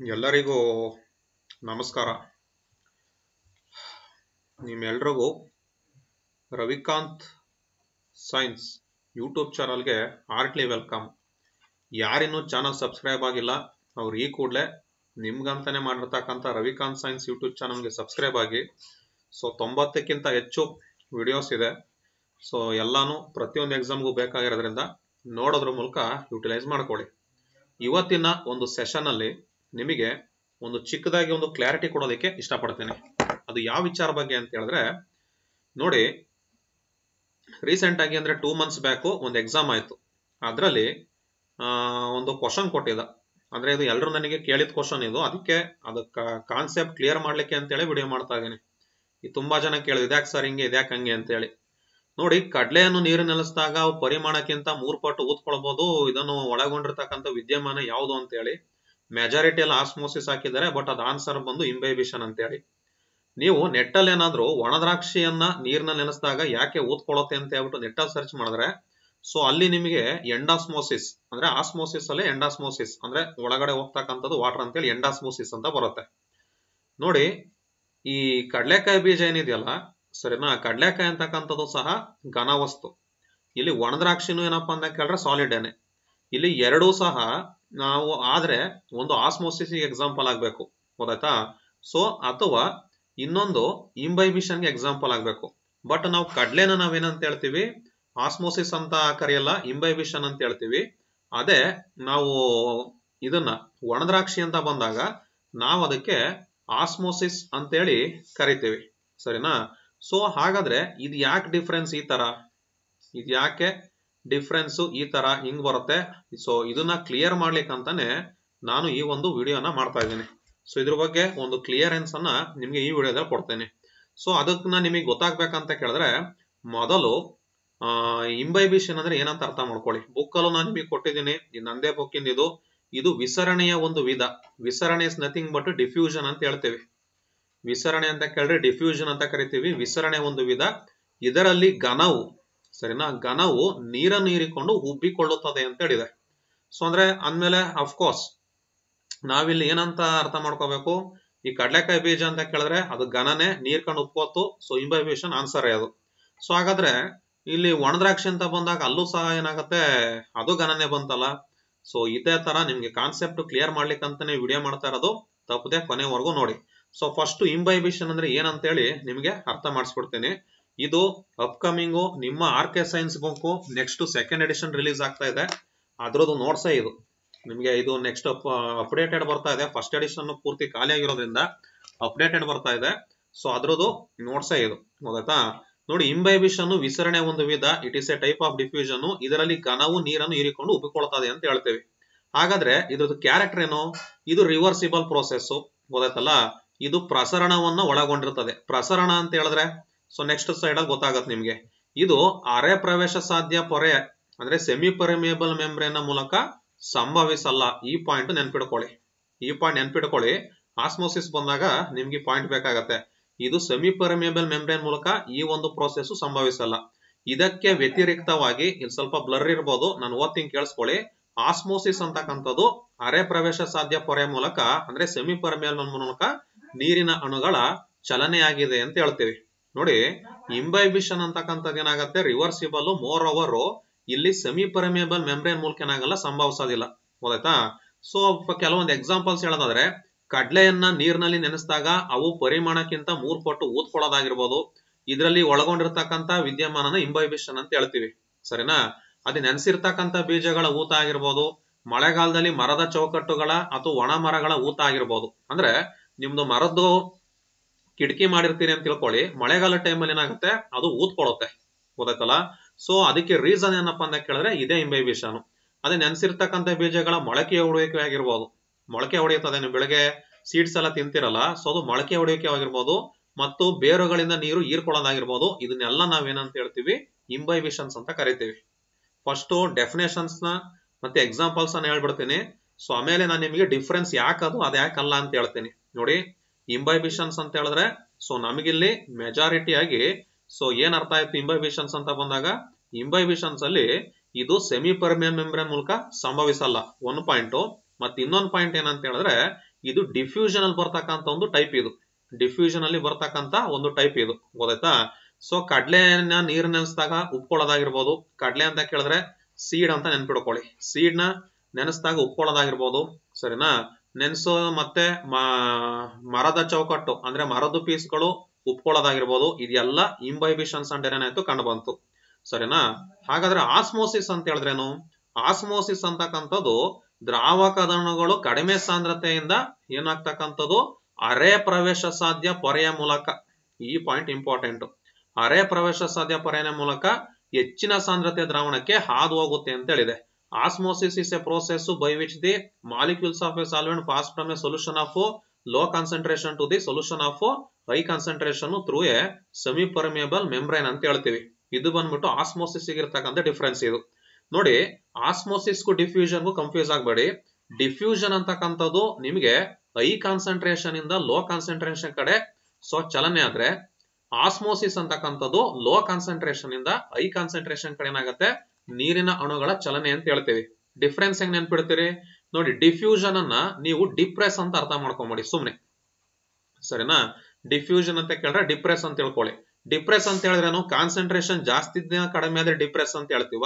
ಎಲ್ಲರಿಗೂ ನಮಸ್ಕಾರ. ನಿಮ್ಮೆಲ್ರಿಗೂ ರವಿಕಾಂತ್ ಸೈನ್ಸ್ ಯೂಟ್ಯೂಬ್ ಚಾನಲ್ಗೆ ಹಾರ್ಟ್ಲಿ ವೆಲ್ಕಮ್. ಯಾರಿನ್ನೂ ಚಾನಲ್ ಸಬ್ಸ್ಕ್ರೈಬ್ ಆಗಿಲ್ಲ, ಅವ್ರು ಈ ಕೂಡಲೇ ನಿಮ್ಗಂತಾನೆ ಮಾಡಿರ್ತಕ್ಕಂಥ ರವಿಕಾಂತ್ ಸೈನ್ಸ್ ಯೂಟ್ಯೂಬ್ ಚಾನಲ್ಗೆ ಸಬ್ಸ್ಕ್ರೈಬ್ ಆಗಿ. ಸೊ, ತೊಂಬತ್ತಕ್ಕಿಂತ ಹೆಚ್ಚು ವಿಡಿಯೋಸ್ ಇದೆ. ಸೊ, ಎಲ್ಲಾನು ಪ್ರತಿಯೊಂದು ಎಕ್ಸಾಮ್ಗೂ ಬೇಕಾಗಿರೋದ್ರಿಂದ ನೋಡೋದ್ರ ಮೂಲಕ ಯುಟಿಲೈಸ್ ಮಾಡ್ಕೊಳ್ಳಿ. ಇವತ್ತಿನ ಒಂದು ಸೆಷನ್ ಅಲ್ಲಿ ನಿಮಗೆ ಒಂದು ಚಿಕ್ಕದಾಗಿ ಒಂದು ಕ್ಲಾರಿಟಿ ಕೊಡೋದಕ್ಕೆ ಇಷ್ಟಪಡ್ತೇನೆ. ಅದು ಯಾವ ವಿಚಾರ ಬಗ್ಗೆ ಅಂತ ಹೇಳಿದ್ರೆ, ನೋಡಿ ರೀಸೆಂಟ್ ಆಗಿ ಅಂದ್ರೆ ಟೂ ಮಂತ್ಸ್ ಬ್ಯಾಕು ಒಂದು ಎಕ್ಸಾಮ್ ಆಯ್ತು. ಅದರಲ್ಲಿ ಒಂದು ಕ್ವಶನ್ ಕೊಟ್ಟಿದ್ದ. ಅಂದ್ರೆ ಇದು ಎಲ್ಲರೂ ನನಗೆ ಕೇಳಿದ ಕ್ವಶನ್ ಇದು. ಅದಕ್ಕೆ ಅದಕ್ಕೆ ಕಾನ್ಸೆಪ್ಟ್ ಕ್ಲಿಯರ್ ಮಾಡ್ಲಿಕ್ಕೆ ಅಂತೇಳಿ ವಿಡಿಯೋ ಮಾಡ್ತಾ ಇದ್ದೀನಿ. ಈ ತುಂಬಾ ಜನ ಕೇಳಿದ ಇದ್ಯಾಕೆ ಸರ್ ಹಿಂಗೆ, ಇದ್ಯಾಕೆ ಹಂಗೆ ಅಂತೇಳಿ ನೋಡಿ, ಕಡಲೆಯನ್ನು ನೀರು ನೆಲೆಸಿದಾಗ ಪರಿಮಾಣಕ್ಕಿಂತ ಮೂರು ಪಟ್ಟು ಊದ್ಕೊಳ್ಬಹುದು ಇದನ್ನು ಒಳಗೊಂಡಿರ್ತಕ್ಕಂಥ ವಿದ್ಯಮಾನ ಯಾವುದು ಅಂತೇಳಿ ಮೆಜಾರಿಟಿ ಎಲ್ಲ ಆಸ್ಮೋಸಿಸ್ ಹಾಕಿದ್ದಾರೆ ಬಟ್ ಅದ್ ಆನ್ಸರ್ ಬಂದು ಇಂಬೈಬಿಷನ್ ಅಂತೇಳಿ. ನೀವು ನೆಟ್ಟಲ್ಲಿ ಏನಾದ್ರು ಒಣದ್ರಾಕ್ಷಿಯನ್ನ ನೀರ್ನ ನೆನೆಸಿದಾಗ ಯಾಕೆ ಊದ್ಕೊಳ್ಳುತ್ತೆ ಅಂತ ಹೇಳ್ಬಿಟ್ಟು ನೆಟ್ಟಲ್ಲಿ ಸರ್ಚ್ ಮಾಡಿದ್ರೆ ಸೊ ಅಲ್ಲಿ ನಿಮಗೆ ಎಂಡಾಸ್ಮೋಸಿಸ್ ಅಂದ್ರೆ ಆಸ್ಮೋಸಿಸ್ ಅಲ್ಲೇ ಎಂಡಾಸ್ಮೋಸಿಸ್ ಅಂದ್ರೆ ಒಳಗಡೆ ಹೋಗ್ತಕ್ಕಂಥದ್ದು ವಾಟರ್ ಅಂತೇಳಿ ಎಂಡಾಸ್ಮೋಸಿಸ್ ಅಂತ ಬರುತ್ತೆ. ನೋಡಿ, ಈ ಕಡಲೆಕಾಯಿ ಬೀಜ ಏನಿದೆಯಲ್ಲ ಸರಿನಾ ಕಡಲೆಕಾಯಿ ಅಂತಕ್ಕಂಥದ್ದು ಸಹ ಘನ ವಸ್ತು. ಇಲ್ಲಿ ಒಣದ್ರಾಕ್ಷಿನೂ ಏನಪ್ಪಾ ಅಂತ ಕೇಳಿದ್ರೆ ಸಾಲಿಡ್ ಏನೆ. ಇಲ್ಲಿ ಎರಡೂ ಸಹ ನಾವು ಆದ್ರೆ ಒಂದು ಆಸ್ಮೋಸಿಸ್ ಎಕ್ಸಾಂಪಲ್ ಆಗಬೇಕು. ಗೊತ್ತಾಯ್ತಾ? ಸೊ ಅಥವಾ ಇನ್ನೊಂದು ಇಂಬೈಬಿಷನ್ಗೆ ಎಕ್ಸಾಂಪಲ್ ಆಗಬೇಕು. ಬಟ್ ನಾವು ಕಡ್ಲೆನ ನಾವೇನಂತ ಹೇಳ್ತೀವಿ? ಆಸ್ಮೋಸಿಸ್ ಅಂತ ಕರೆಯಲ್ಲ ಇಂಬೈಬಿಷನ್ ಅಂತ ಹೇಳ್ತೀವಿ. ಅದೇ ನಾವು ಇದನ್ನ ಒಣದ್ರಾಕ್ಷಿ ಅಂತ ಬಂದಾಗ ನಾವು ಅದಕ್ಕೆ ಆಸ್ಮೋಸಿಸ್ ಅಂತೇಳಿ ಕರಿತೀವಿ. ಸರಿನಾ? ಸೊ ಹಾಗಾದ್ರೆ ಇದು ಯಾಕೆ ಡಿಫ್ರೆನ್ಸ್ ಈ ತರ? ಇದು ಯಾಕೆ ಡಿಫ್ರೆನ್ಸ್ ಈ ತರ ಹಿಂಗ್ ಬರುತ್ತೆ. ಸೊ ಇದನ್ನ ಕ್ಲಿಯರ್ ಮಾಡ್ಲಿಕ್ಕಂತಾನೆ ನಾನು ಈ ಒಂದು ವಿಡಿಯೋನ ಮಾಡ್ತಾ ಇದ್ದೀನಿ. ಸೊ ಇದ್ರ ಬಗ್ಗೆ ಒಂದು ಕ್ಲಿಯರೆನ್ಸ್ ಅನ್ನ ನಿಮ್ಗೆ ಈ ವಿಡಿಯೋದಲ್ಲಿ ಕೊಡ್ತೇನೆ. ಸೊ ಅದನ್ನ ನಿಮಗೆ ಗೊತ್ತಾಗ್ಬೇಕಂತ ಕೇಳಿದ್ರೆ, ಮೊದಲು ಇಂಬೈಬಿಷನ್ ಅಂದ್ರೆ ಏನಂತ ಅರ್ಥ ಮಾಡ್ಕೊಳ್ಳಿ. ಬುಕ್ಕಲ್ಲೂ ನಾನು ನಿಮಗೆ ಕೊಟ್ಟಿದ್ದೀನಿ. ನಂದೇ ಬುಕ್ಕಿಂದ ಇದು ಇದು. ವಿಸರಣೆಯ ಒಂದು ವಿಧ. ವಿಸರಣೆ ಇಸ್ ನಥಿಂಗ್ ಬಟ್ ಡಿಫ್ಯೂಷನ್ ಅಂತ ಹೇಳ್ತೇವೆ. ವಿಸರಣೆ ಅಂತ ಕೇಳಿದ್ರೆ ಡಿಫ್ಯೂಷನ್ ಅಂತ ಕರಿತೀವಿ. ವಿಸರಣೆ ಒಂದು ವಿಧ. ಇದರಲ್ಲಿ ಘನವು ಸರಿನಾ? ಘನವು ನೀರನ್ನು ಹೀರಿಕೊಂಡು ಉಬ್ಬಿಕೊಳ್ಳುತ್ತದೆ ಅಂತ ಹೇಳಿದೆ ಸೊ ಅಂದ್ರೆ ಅಂದ್ಮೇಲೆ ಅಫ್ಕೋರ್ಸ್ ನಾವಿಲ್ಲಿ ಏನಂತ ಅರ್ಥ ಮಾಡ್ಕೋಬೇಕು? ಈ ಕಡಲೆಕಾಯಿ ಬೀಜ ಅಂತ ಕೇಳಿದ್ರೆ ಅದು ಘನನೆ, ನೀರ್ ಕಂಡು ಉಪ್ಕೋತು ಸೊ ಇಂಬೈಬೇಷನ್ ಆನ್ಸರ್ ಅದು ಸೊ ಹಾಗಾದ್ರೆ ಇಲ್ಲಿ ಒಣದ್ರಾಕ್ಷಿ ಅಂತ ಬಂದಾಗ ಅಲ್ಲೂ ಸಹ ಏನಾಗುತ್ತೆ? ಅದು ಘನನೆ ಬಂತಲ್ಲ. ಸೊ ಇದೇ ತರ ನಿಮ್ಗೆ ಕಾನ್ಸೆಪ್ಟ್ ಕ್ಲಿಯರ್ ಮಾಡ್ಲಿಕ್ಕೆ ಅಂತಾನೆ ವಿಡಿಯೋ ಮಾಡ್ತಾ ಇರೋದು. ತಪ್ಪದೆ ಕೊನೆವರೆಗೂ ನೋಡಿ. ಸೊ ಫಸ್ಟ್ ಇಂಬೈಬಿಷನ್ ಅಂದ್ರೆ ಏನಂತೇಳಿ ನಿಮ್ಗೆ ಅರ್ಥ ಮಾಡಿಸ್ಕೊಡ್ತೀನಿ. ಇದು ಅಪ್ಕಮಿಂಗು ನಿಮ್ಮ R K science book next second edition release ಆಗ್ತಾ ಇದೆ. ಅದ್ರದ್ದು ನೋಟ್ಸೇ ಇದು. ನಿಮಗೆ ಇದು ನೆಕ್ಸ್ಟ್ ಅಪ್ಡೇಟೆಡ್ ಬರ್ತಾ ಇದೆ. ಫಸ್ಟ್ ಎಡಿಷನ್ ಪೂರ್ತಿ ಖಾಲಿ ಆಗಿರೋದ್ರಿಂದ ಅಪ್ಡೇಟೆಡ್ ಬರ್ತಾ ಇದೆ. ಸೊ ಅದ್ರದ್ದು ನೋಟ್ಸೇ ಇದು. ಗೊತ್ತಾಯ್ತಾ? ನೋಡಿ ಇಂಬೈಬಿಷನ್ ವಿಸರಣೆ ಒಂದು ವಿಧ it is a type of diffusion ಇದರಲ್ಲಿ ಘನವು ನೀರನ್ನು ಹೀರಿಕೊಂಡು ಉಪ್ಪಿಕೊಳ್ತದೆ ಅಂತ ಹೇಳ್ತೇವೆ. ಹಾಗಾದ್ರೆ ಇದ್ರದ್ದು ಕ್ಯಾರೆಕ್ಟರ್ ಏನು? ಇದು ರಿವರ್ಸಿಬಲ್ ಪ್ರೋಸೆಸ್ ಗೊತ್ತಾಯ್ತಲ್ಲ? ಇದು ಪ್ರಸರಣವನ್ನ ಒಳಗೊಂಡಿರ್ತದೆ. ಪ್ರಸರಣ ಅಂತ ಹೇಳಿದ್ರೆ? ಸೊ ನೆಕ್ಸ್ಟ್ ಸೈಡ್ ಅಲ್ಲಿ ಗೊತ್ತಾಗತ್ತೆ ನಿಮ್ಗೆ. ಇದು ಅರೆ ಪ್ರವೇಶ ಸಾಧ್ಯ ಪೊರೆ, ಅಂದ್ರೆ ಸೆಮಿ ಪರ್ಮಿಯಬಲ್ ಮೆಂಬ್ರೇನ್ ಮೂಲಕ ಸಂಭವಿಸಲ್ಲ. ಈ ಪಾಯಿಂಟ್ ನೆನ್ಪಿಡ್ಕೊಳ್ಳಿ. ಈ ಪಾಯಿಂಟ್ ನೆನ್ಪಿಡ್ಕೊಳ್ಳಿ. ಆಸ್ಮೋಸಿಸ್ ಬಂದಾಗ ನಿಮ್ಗೆ ಪಾಯಿಂಟ್ ಬೇಕಾಗತ್ತೆ. ಇದು ಸೆಮಿ ಪರ್ಮಿಯಬಲ್ ಮೆಂಬ್ರೇನ್ ಮೂಲಕ ಈ ಒಂದು ಪ್ರೋಸೆಸ್ ಸಂಭವಿಸಲ್ಲ. ಇದಕ್ಕೆ ವ್ಯತಿರಿಕ್ತವಾಗಿ ಇಲ್ಲಿ ಸ್ವಲ್ಪ ಬ್ಲರ್ ಇರ್ಬೋದು, ನಾನು ಓದ್ತೀನಿ ಕೇಳಿಸ್ಕೊಳ್ಳಿ. ಆಸ್ಮೋಸಿಸ್ ಅಂತಕ್ಕಂಥದ್ದು ಅರೆ ಪ್ರವೇಶ ಸಾಧ್ಯ ಪೊರೆ ಮೂಲಕ, ಅಂದ್ರೆ ಸೆಮಿ ಪರ್ಮಿಯಬಲ್ ಮೂಲಕ ನೀರಿನ ಅಣುಗಳ ಚಲನೆಯಾಗಿದೆ ಅಂತ ಹೇಳ್ತೀವಿ. ನೋಡಿ ಇಂಬೈಬಿಷನ್ ಅಂತಕ್ಕಂಥದ್ದು ಏನಾಗುತ್ತೆ? ರಿವರ್ಸಿಬಲ್ ಮೋರ್ ಓವರ್ ಇಲ್ಲಿ ಸೆಮಿ ಪರ್ಮಿಯಬಲ್ ಮೆಂಬ್ರೇನ್ ಮೂಲಕ ಏನಾಗಲ್ಲ, ಸಂಭವಿಸೋದಿಲ್ಲ. ಗೊತ್ತಾಯ್ತಾ? ಸೊ ಕೆಲವೊಂದು ಎಕ್ಸಾಂಪಲ್ಸ್ ಹೇಳೋದಾದ್ರೆ, ಕಡ್ಲೆಯನ್ನ ನೀರಿನಲ್ಲಿ ನೆನೆಸಿದಾಗ ಅವು ಪರಿಮಾಣಕ್ಕಿಂತ ಮೂರ್ ಪಟ್ಟು ಊದ್ಕೊಳ್ಳೋದಾಗಿರ್ಬೋದು. ಇದರಲ್ಲಿ ಒಳಗೊಂಡಿರ್ತಕ್ಕಂಥ ವಿದ್ಯಮಾನನ ಇಂಬೈಬಿಷನ್ ಅಂತ ಹೇಳ್ತೀವಿ. ಸರಿನಾ? ಅದು ನೆನೆಸಿರ್ತಕ್ಕಂಥ ಬೀಜಗಳ ಊತ ಆಗಿರ್ಬೋದು, ಮಳೆಗಾಲದಲ್ಲಿ ಮರದ ಚೌಕಟ್ಟುಗಳ ಅಥವಾ ಒಣ ಮರಗಳ ಊತ ಆಗಿರ್ಬೋದು. ಅಂದ್ರೆ, ನಿಮ್ದು ಮರದ್ದು ಕಿಟಕಿ ಮಾಡಿರ್ತೀರಿ ಅಂತ ತಿಳ್ಕೊಳ್ಳಿ. ಮಳೆಗಾಲ ಟೈಮಲ್ಲಿ ಏನಾಗುತ್ತೆ? ಅದು ಊದ್ಕೊಳ್ಳುತ್ತೆ. ಗೊತ್ತಾಯ್ತಲ್ಲ? ಸೊ ಅದಕ್ಕೆ ರೀಸನ್ ಏನಪ್ಪಾ ಅಂತ ಕೇಳಿದ್ರೆ, ಇದೇ ಇಂಬೈಬಿಷನ್ ಅದೇ ನೆನೆಸಿರ್ತಕ್ಕಂಥ ಬೀಜಗಳ ಮೊಳಕೆ ಹೊಡೆಯುವಿಕೆ ಆಗಿರ್ಬೋದು. ಮೊಳಕೆ ಹೊಡೆಯುತ್ತದೆ. ನೀವು ಬೆಳಗ್ಗೆ ಸೀಡ್ಸ್ ಎಲ್ಲ ತಿಂತಿರಲ್ಲ ಸೊ ಅದು ಮೊಳಕೆ ಹೊಡೆಯುವಿಕೆ ಆಗಿರ್ಬೋದು, ಮತ್ತು ಬೇರುಗಳಿಂದ ನೀರು ಹೀರ್ಕೊಳ್ಳೋದಾಗಿರ್ಬೋದು. ಇದನ್ನೆಲ್ಲ ನಾವೇನಂತ ಹೇಳ್ತೀವಿ? ಇಂಬೈಬಿಷನ್ಸ್ ಅಂತ ಕರಿತೀವಿ. ಫಸ್ಟ್ ಡೆಫಿನೇಷನ್ಸ್ನ ಮತ್ತೆ ಎಕ್ಸಾಂಪಲ್ಸ್ ಅನ್ನ ಹೇಳ್ಬಿಡ್ತೀನಿ. ಸೊ ಆಮೇಲೆ ನಾನು ನಿಮಗೆ ಡಿಫ್ರೆನ್ಸ್ ಯಾಕದು ಅದು ಯಾಕಲ್ಲ ಅಂತ ಹೇಳ್ತೀನಿ. ನೋಡಿ. ಇಂಬೈಬಿಷನ್ಸ್ ಅಂತ ಹೇಳಿದ್ರೆ ಸೊ ನಮಗಿಲ್ಲಿ ಮೆಜಾರಿಟಿ ಆಗಿ ಸೊ ಏನ್ ಅರ್ಥ ಆಯ್ತು ಇಂಬೈಬಿಷನ್ಸ್ ಅಂತ ಬಂದಾಗ? ಇಂಬೈಬಿಷನ್ಸ್ ಅಲ್ಲಿ ಇದು ಸೆಮಿ ಪರ್ಮಿಯಂ ಮೆಂಬ್ರೇನ್ ಮೂಲಕ ಸಂಭವಿಸಲ್ಲ. ಒಂದು ಪಾಯಿಂಟ್ ಮತ್ತೆ ಇನ್ನೊಂದು ಪಾಯಿಂಟ್ ಏನಂತ ಹೇಳಿದ್ರೆ, ಇದು ಡಿಫ್ಯೂಷನ್ ಅಲ್ಲಿ ಬರ್ತಕ್ಕಂಥ ಒಂದು ಟೈಪ್ ಇದು. ಡಿಫ್ಯೂಷನ್ ಅಲ್ಲಿ ಬರ್ತಕ್ಕಂಥ ಒಂದು ಟೈಪ್ ಇದು. ಗೊತ್ತಾಯ್ತಾ? ಸೊ ಕಡ್ಲೆನ ನೀರ್ ನೆನೆಸಿದಾಗ ಉಪ್ಕೊಳ್ಳೋದಾಗಿರ್ಬೋದು ಕಡ್ಲೆ ಅಂತ ಕೇಳಿದ್ರೆ ಸೀಡ್ ಅಂತ ನೆನ್ಪಿಡ್ಕೊಳ್ಳಿ. ಸೀಡ್ನ ನೆನೆಸಿದಾಗ ಉಪ್ಕೊಳ್ಳೋದಾಗಿರ್ಬೋದು ಸರಿನಾ? ನೆನೆಸೋ ಮತ್ತೆ ಮರದ ಚೌಕಟ್ಟು, ಅಂದ್ರೆ ಮರದ ಪೀಸ್ಗಳು ಉಪ್ಕೊಳ್ಳೋದಾಗಿರ್ಬೋದು ಇದೆಲ್ಲ ಇಂಬೈಬಿಷನ್ಸ್ ಅಂಡ್ ಏನಾಯ್ತು ಕಂಡು ಬಂತು ಸರಿನಾ? ಹಾಗಾದ್ರೆ ಆಸ್ಮೋಸಿಸ್ ಅಂತ ಹೇಳಿದ್ರೇನು? ಆಸ್ಮೋಸಿಸ್ ಅಂತಕ್ಕಂಥದ್ದು ದ್ರಾವಕದಣುಗಳು ಕಡಿಮೆ ಸಾಂದ್ರತೆಯಿಂದ ಏನಾಗ್ತಕ್ಕಂಥದ್ದು? ಅರೆ ಪ್ರವೇಶ ಸಾಧ್ಯ ಪೊರೆಯ ಮೂಲಕ. ಈ ಪಾಯಿಂಟ್ ಇಂಪಾರ್ಟೆಂಟ್ ಅರೆ ಪ್ರವೇಶ ಸಾಧ್ಯ ಪೊರೆಯ ಮೂಲಕ ಹೆಚ್ಚಿನ ಸಾಂದ್ರತೆ ದ್ರಾವಣಕ್ಕೆ ಹಾದು ಹೋಗುತ್ತೆ ಅಂತ ಹೇಳಿದೆ osmosis is a process by which the molecules of a solvent pass from a solution of low concentration to the solution of high concentration through a semi permeable membrane ಅಂತ ಹೇಳ್ತೀವಿ. ಇದು ಬಂದ್ಬಿಟ್ಟು ಆಸ್ಮೋಸಿಸ್ ಇರ್ತಕ್ಕಂಥ ಡಿಫ್ರೆನ್ಸ್ ಇದು. ನೋಡಿ ಆಸ್ಮೋಸಿಸ್ಗೂ ಡಿಫ್ಯೂಷನ್ಗೂ confuse ಆಗಬೇಡಿ. Diffusion ಅಂತಕ್ಕಂಥದ್ದು ನಿಮಗೆ ಹೈ ಕಾನ್ಸಂಟ್ರೇಷನ್ ಇಂದ ಲೋ ಕಾನ್ಸಂಟ್ರೇಷನ್ ಕಡೆ ಸೊ ಚಲನೆ ಆದ್ರೆ ಆಸ್ಮೋಸಿಸ್ ಅಂತಕ್ಕಂಥದ್ದು ಲೋ ಕಾನ್ಸಂಟ್ರೇಷನ್ ಇಂದ ಹೈ ಕಾನ್ಸಂಟ್ರೇಷನ್ ಕಡೆ ಏನಾಗುತ್ತೆ? ನೀರಿನ ಅಣುಗಳ ಚಲನೆ ಅಂತ ಹೇಳ್ತೀವಿ. ಡಿಫ್ರೆನ್ಸ್ ಹೆಂಗ್ ನೆನ್ಪಿಡ್ತೀರಿ? ನೋಡಿ ಡಿಫ್ಯೂಷನ್ ಅನ್ನ ನೀವು ಡಿಪ್ರೆಸ್ ಅಂತ ಅರ್ಥ ಮಾಡ್ಕೊಂಬಿಡಿ, ಸುಮ್ನೆ. ಸರಿನಾ? ಡಿಫ್ಯೂಷನ್ ಅಂತ ಕೇಳಿದ್ರೆ ಡಿಪ್ರೆಸ್ ಅಂತ ಹೇಳ್ಕೊಳ್ಳಿ ಡಿಪ್ರೆಸ್ ಅಂತ ಹೇಳಿದ್ರೇನು ಕಾನ್ಸಂಟ್ರೇಷನ್ ಜಾಸ್ತಿ ಕಡಿಮೆ ಆದ್ರೆ ಡಿಪ್ರೆಸ್ ಅಂತ ಹೇಳ್ತೀವ?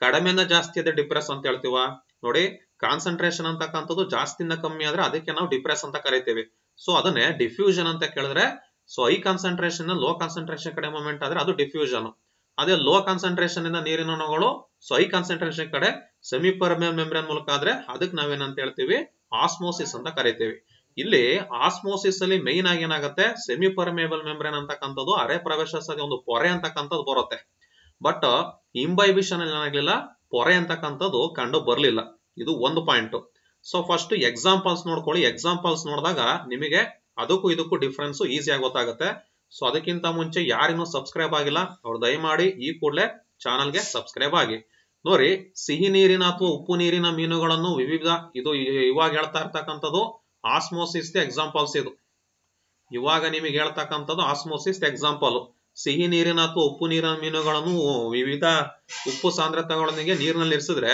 ಕಡಿಮೆಯಿಂದ ಜಾಸ್ತಿ ಆದ್ರೆ ಡಿಪ್ರೆಸ್ ಅಂತ ಹೇಳ್ತೀವ? ನೋಡಿ ಕಾನ್ಸಂಟ್ರೇಷನ್ ಅಂತಕ್ಕಂಥದ್ದು ಜಾಸ್ತಿಯಿಂದ ಕಮ್ಮಿ ಆದ್ರೆ ಅದಕ್ಕೆ ನಾವು ಡಿಪ್ರೆಸ್ ಅಂತ ಕರಿತೀವಿ. ಸೊ ಅದನ್ನೇ ಡಿಫ್ಯೂಷನ್ ಅಂತ ಕೇಳಿದ್ರೆ so high concentration low concentration ಕಡೆ ಮೂಮೆಂಟ್ ಆದ್ರೆ ಅದು ಡಿಫ್ಯೂಷನ್ ಅದೇ ಲೋ ಕಾನ್ಸಂಟ್ರೇಷನ್ ಇಂದ ನೀರಿನ ಅಣುಗಳು ಸೊ ಹೈ ಕಾನ್ಸಂಟ್ರೇಷನ್ ಕಡೆ ಸೆಮಿ ಪರ್ಮಿಯಲ್ ಮೆಂಬ್ರೇನ್ ಮೂಲಕ ಆದ್ರೆ ಅದಕ್ಕೆ ನಾವೇನಂತ ಹೇಳ್ತೀವಿ? ಆಸ್ಮೋಸಿಸ್ ಅಂತ ಕರಿತೀವಿ. ಇಲ್ಲಿ ಆಸ್ಮೋಸಿಸ್ ಅಲ್ಲಿ ಮೈನ್ ಆಗಿ ಏನಾಗುತ್ತೆ? ಸೆಮಿ ಪರ್ಮಿಯಬಲ್ ಮೆಂಬ್ರೇನ್ ಅಂತಕ್ಕಂಥದ್ದು ಅರೆ ಪ್ರವೇಶ ಒಂದು ಪೊರೆ ಅಂತಕ್ಕಂಥದ್ದು ಬರುತ್ತೆ. ಬಟ್ ಇಂಬೈಬಿಷನ್ ಅಲ್ಲಿ ಏನಾಗ್ಲಿಲ್ಲ? ಪೊರೆ ಅಂತಕ್ಕಂಥದ್ದು ಕಂಡು ಬರ್ಲಿಲ್ಲ. ಇದು ಒಂದು ಪಾಯಿಂಟ್ ಸೊ ಫಸ್ಟ್ ಎಕ್ಸಾಂಪಲ್ಸ್ ನೋಡ್ಕೊಳ್ಳಿ. ಎಕ್ಸಾಂಪಲ್ಸ್ ನೋಡಿದಾಗ ನಿಮಗೆ ಅದಕ್ಕೂ ಇದಕ್ಕೂ ಡಿಫ್ರೆನ್ಸ್ ಈಸಿಯಾಗಿ ಗೊತ್ತಾಗುತ್ತೆ. ಸೊ ಅದಕ್ಕಿಂತ ಮುಂಚೆ ಯಾರಿನ್ನೂ ಸಬ್ಸ್ಕ್ರೈಬ್ ಆಗಿಲ್ಲ, ಅವ್ರು ದಯಮಾಡಿ ಈ ಕೂಡಲೇ ಚಾನಲ್ಗೆ ಸಬ್ಸ್ಕ್ರೈಬ್ ಆಗಿ. ನೋಡಿ, ಸಿಹಿ ನೀರಿನ ಅಥವಾ ಉಪ್ಪು ನೀರಿನ ಮೀನುಗಳನ್ನು ವಿವಿಧ ಇದು ಇವಾಗ ಹೇಳ್ತಾ ಇರ್ತಕ್ಕಂಥದ್ದು ಆಸ್ಮೋಸಿಸ್ ಎಕ್ಸಾಂಪಲ್ಸ್ ಇದು. ಇವಾಗ ನಿಮಗೆ ಹೇಳ್ತಕ್ಕಂಥದ್ದು ಆಸ್ಮೋಸಿಸ್ ಎಕ್ಸಾಂಪಲ್ ಸಿಹಿ ನೀರಿನ ಅಥವಾ ಉಪ್ಪು ನೀರಿನ ಮೀನುಗಳನ್ನು ವಿವಿಧ ಉಪ್ಪು ಸಾಂದ್ರತೆಗಳೊಂದಿಗೆ ನೀರಿನಲ್ಲಿ ಇರಿಸಿದ್ರೆ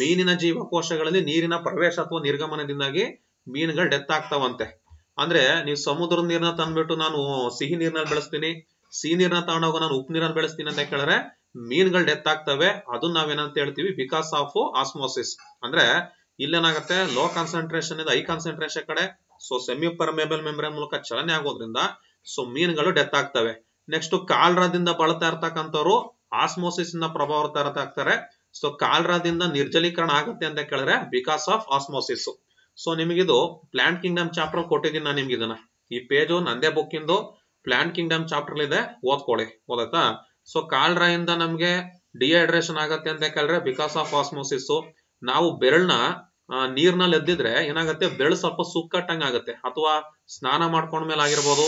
ಮೀನಿನ ಜೀವಕೋಶಗಳಲ್ಲಿ ನೀರಿನ ಪ್ರವೇಶ ಅಥವಾ ನಿರ್ಗಮನದಿಂದಾಗಿ ಮೀನುಗಳು ಡೆತ್ ಆಗ್ತಾವಂತೆ. ಅಂದ್ರೆ ನೀವು ಸಮುದ್ರದ ನೀರನ್ನ ತಂದ್ಬಿಟ್ಟು ನಾನು ಸಿಹಿ ನೀರ್ನಲ್ಲಿ ಬೆಳೆಸ್ತೀನಿ. ಸಿಹಿ ನೀರ್ನ ತಗೊಂಡೋಗ ನಾನು ಉಪ್ಪು ನೀರನ್ನ ಬೆಳೆಸ್ತೀನಿ ಅಂತ ಕೇಳಿದ್ರೆ ಮೀನ್ಗಳು ಡೆತ್ ಆಗ್ತವೆ. ಅದನ್ನ ನಾವೇನಂತ ಹೇಳ್ತೀವಿ? Because of osmosis. ಅಂದ್ರೆ ಇಲ್ಲೇನಾಗುತ್ತೆ? ಲೋ ಕಾನ್ಸಂಟ್ರೇಷನ್ ಇಂದ ಹೈ ಕಾನ್ಸಂಟ್ರೇಷನ್ ಕಡೆ. ಸೊ ಸೆಮಿ ಪರ್ಮೇಬಲ್ ಮೆಂಬ್ರೇನ್ ಮೂಲಕ ಚಲನೆ ಆಗೋದ್ರಿಂದ ಸೊ, ಮೀನುಗಳು ಡೆತ್ ಆಗ್ತವೆ. ನೆಕ್ಸ್ಟ್ ಕಾಲ್ರಾದಿಂದ ಬಳತಾ ಇರ್ತಕ್ಕಂಥವ್ರು ಆಸ್ಮೋಸಿಸ್ ಇಂದ ಪ್ರಭಾವಿತ ಆಗ್ತಾರೆ ಸೊ ಕಾಲ್ರಾದಿಂದ ನಿರ್ಜಲೀಕರಣ ಆಗುತ್ತೆ ಅಂತ ಕೇಳಿದ್ರೆ ಬಿಕಾಸ್ ಆಫ್ ಆಸ್ಮೋಸಿಸ್. ಸೊ ನಿಮಗಿದು ಪ್ಲಾಂಟ್ ಕಿಂಗ್ಡಮ್ ಚಾಪ್ಟರ್ ಕೊಟ್ಟಿದ್ದೀನಿ ನಾನು ನಿಮ್ಗೆ ಇದನ್ನ. ಈ ಪೇಜು ನಂದೇ ಬುಕ್ ಇಂದು ಪ್ಲಾಂಟ್ ಕಿಂಗ್ಡಮ್ ಚಾಪ್ಟರ್ ಇದೆ, ಓದ್ಕೊಳ್ಳಿ, ಓದಾಯ್ತಾ? ಸೊ ಕಾಲ್ರಾಯಿಂದ ಇಂದ ನಮ್ಗೆ ಡಿಹೈಡ್ರೇಷನ್ ಆಗತ್ತೆ ಅಂತ ಕೇಳಿದ್ರೆ ಬಿಕಾಸ್ ಆಫ್ ಆಸ್ಮೋಸಿಸ್ ನಾವು ಬೆರಳನ್ನ ನೀರ್ನಲ್ಲಿ ಎದ್ದಿದ್ರೆ ಏನಾಗುತ್ತೆ? ಬೆರಳು ಸ್ವಲ್ಪ ಸುಕ್ಕಟ್ಟಂಗ ಆಗುತ್ತೆ. ಅಥವಾ ಸ್ನಾನ ಮಾಡ್ಕೊಂಡ್ಮೇಲೆ ಆಗಿರ್ಬೋದು,